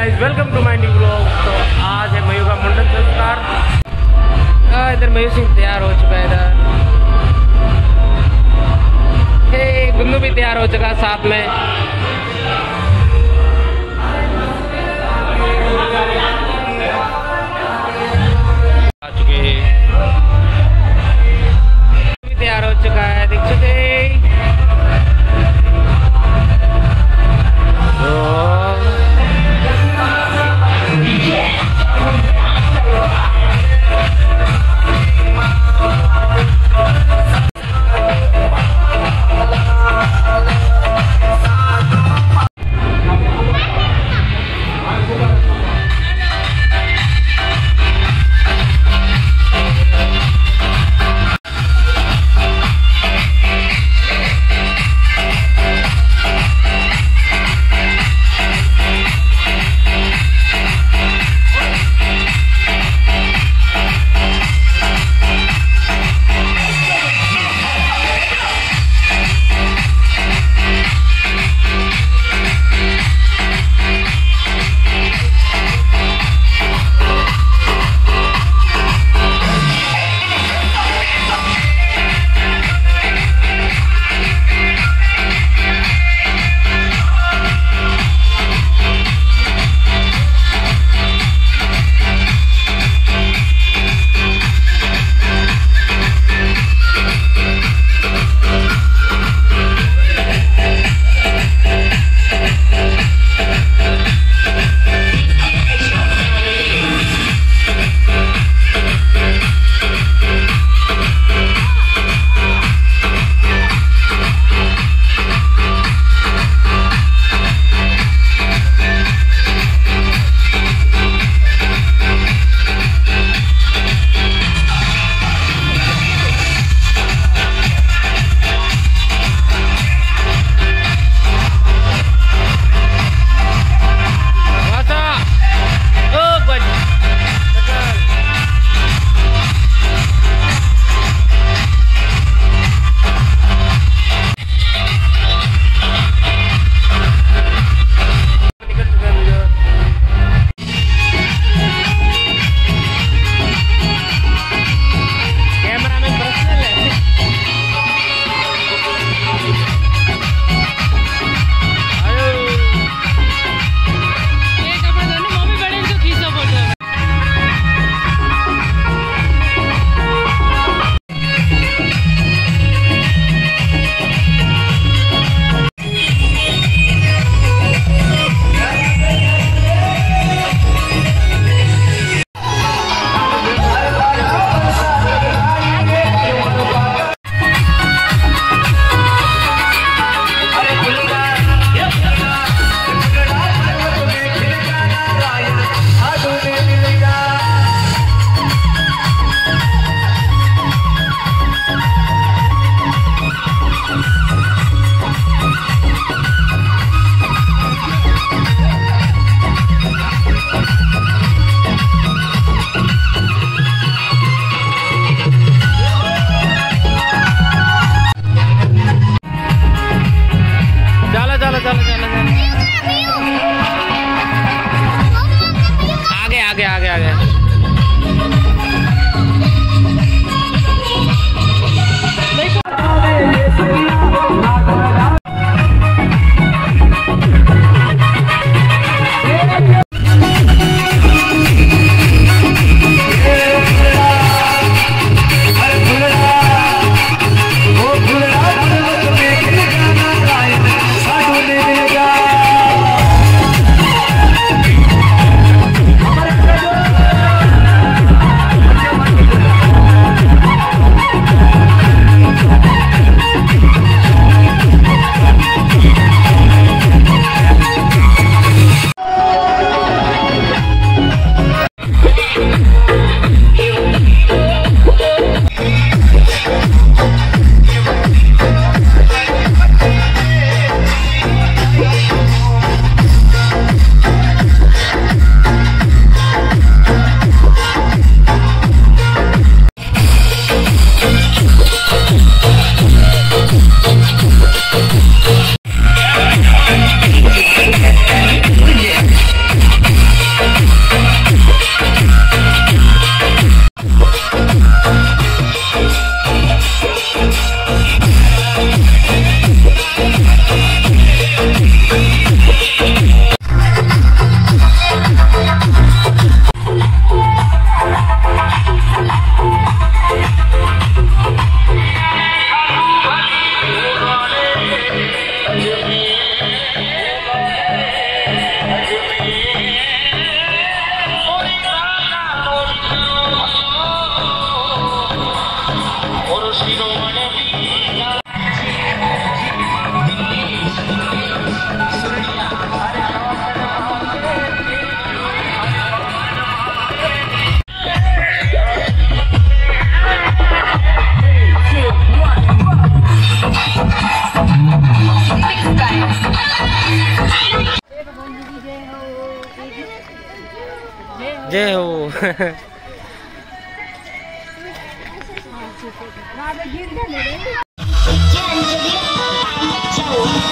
Guys welcome to my new blog तो आज है मयू का मुंडन संस्कार। इधर मयू सिंह तैयार हो चुका है इधर। गुन्नू भी तैयार हो चुका साथ में। जय हो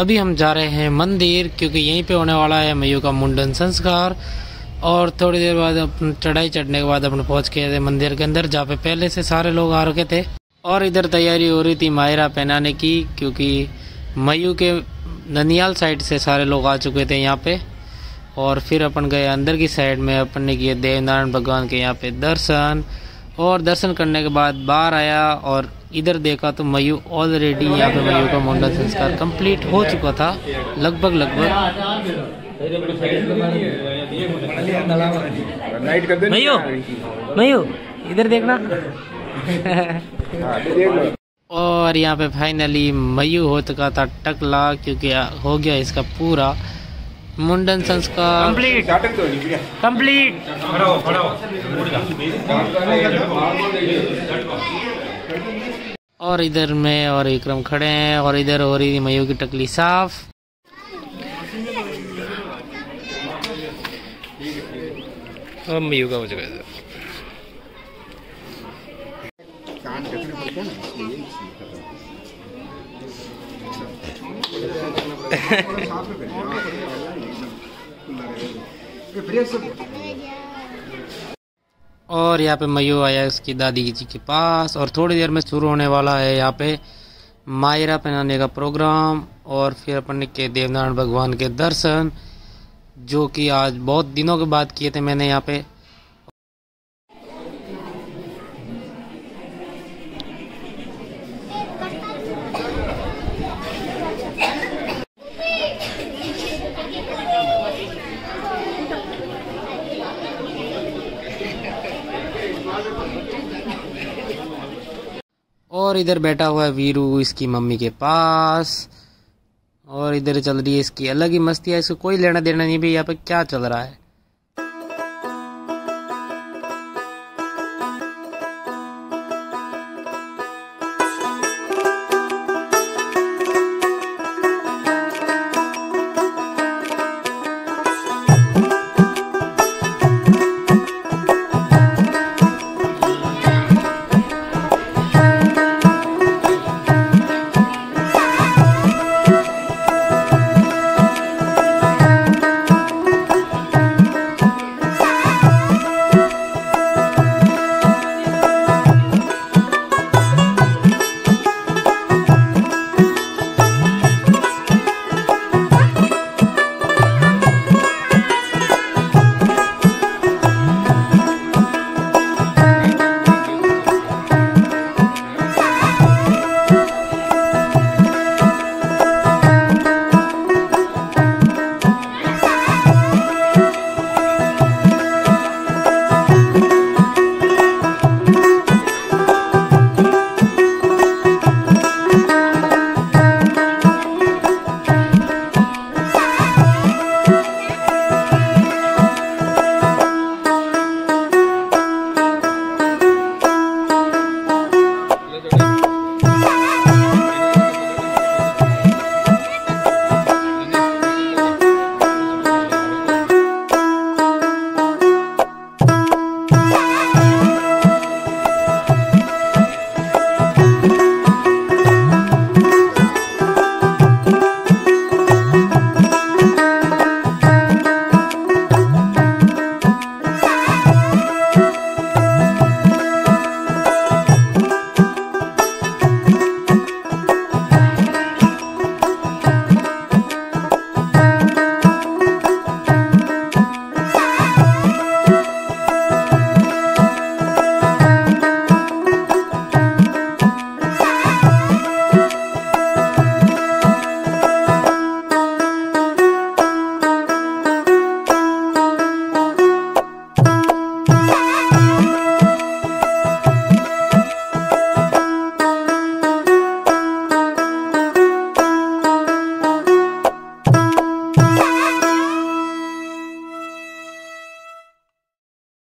अभी हम जा रहे हैं मंदिर, क्योंकि यहीं पे होने वाला है मयू का मुंडन संस्कार। और थोड़ी देर बाद अपन चढ़ाई चढ़ने के बाद अपन पहुँच गए थे मंदिर के अंदर, जहाँ पे पहले से सारे लोग आ रखे थे। और इधर तैयारी हो रही थी मायरा पहनाने की, क्योंकि मयू के ननियाल साइड से सारे लोग आ चुके थे यहाँ पे। और फिर अपन गए अंदर की साइड में, अपन ने किए देवनारायण भगवान के यहाँ पे दर्शन। और दर्शन करने के बाद बाहर आया और इधर देखा तो मयू ऑलरेडी यहाँ पे मयू का मुंडन संस्कार कंप्लीट हो चुका था। लगभग लगभग। मयू मयू इधर देखना। और यहाँ पे फाइनली मयू हो चुका था टकला क्योंकि हो गया इसका पूरा मुंडन संस्कार। कंप्लीट कंप्लीट और इधर में और विक्रम खड़े हैं और इधर हो रही मयू की टकली साफ़। अब मयू का हो। चुका है कान और यहाँ पे मयू आया उसकी दादी जी के पास, और थोड़ी देर में शुरू होने वाला है यहाँ पे मायरा पहनाने का प्रोग्राम, और फिर अपन के देवनारायण भगवान के दर्शन, जो कि आज बहुत दिनों के बाद किए थे मैंने यहाँ पे। और इधर बैठा हुआ है वीरू, इसकी मम्मी के पास। और इधर चल रही है इसकी अलग ही मस्ती है इसको कोई लेना देना नहीं भी यहाँ पर क्या चल रहा है?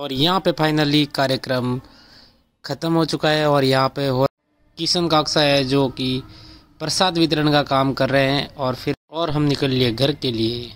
और यहाँ पे फाइनली कार्यक्रम ख़त्म हो चुका है और यहाँ पे हो किशन काकसा है जो कि प्रसाद वितरण का काम कर रहे हैं और फिर और हम निकल लिए घर के लिए।